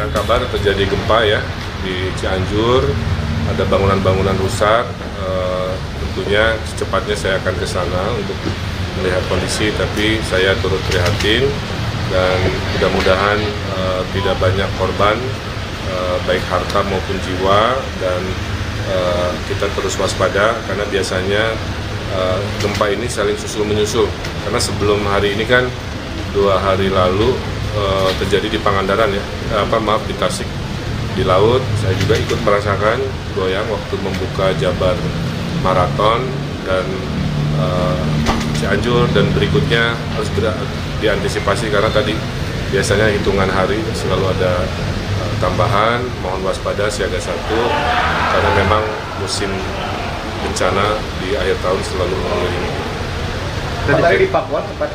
dengar kabar terjadi gempa ya di Cianjur, ada bangunan-bangunan rusak. Eh, tentunya secepatnya saya akan ke sana untuk melihat kondisi, tapi saya turut prihatin dan mudah-mudahan eh, tidak banyak korban, eh, baik harta maupun jiwa dan eh, kita terus waspada karena biasanya eh, gempa ini saling susul menyusul. Karena sebelum hari ini kan dua hari lalu eh, terjadi di Pangandaran ya, Eh, apa maaf di Tasik di laut. Saya juga ikut merasakan goyang waktu membuka Jabar Maraton dan eh, Cianjur dan berikutnya harus diantisipasi karena tadi biasanya hitungan hari selalu ada eh, tambahan. Mohon waspada siaga satu karena memang musim bencana di akhir tahun selalu. Pak, tadi di Pakuan sempat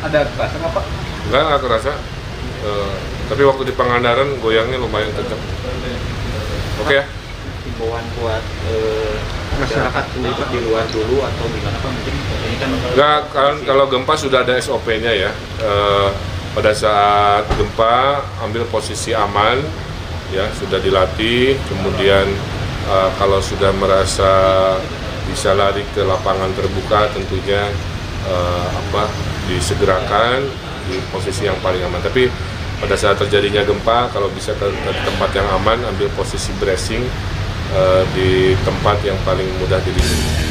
ada kerasa nggak Pak? Enggak, enggak kerasa. Eh, tapi waktu di Pangandaran goyangnya lumayan kencang. Oke ya. himbauan buat eh, masyarakat Pak, di luar dulu atau gimana Pak mungkin ini kan Enggak, kalau, kalau gempa sudah ada SOP-nya ya. Eh, pada saat gempa ambil posisi aman, ya sudah dilatih. Kemudian eh, kalau sudah merasa bisa lari ke lapangan terbuka, tentunya eh, apa disegerakan di posisi yang paling aman. Tapi pada saat terjadinya gempa, kalau bisa ke, ke tempat yang aman, ambil posisi bracing eh, di tempat yang paling mudah dilindungi.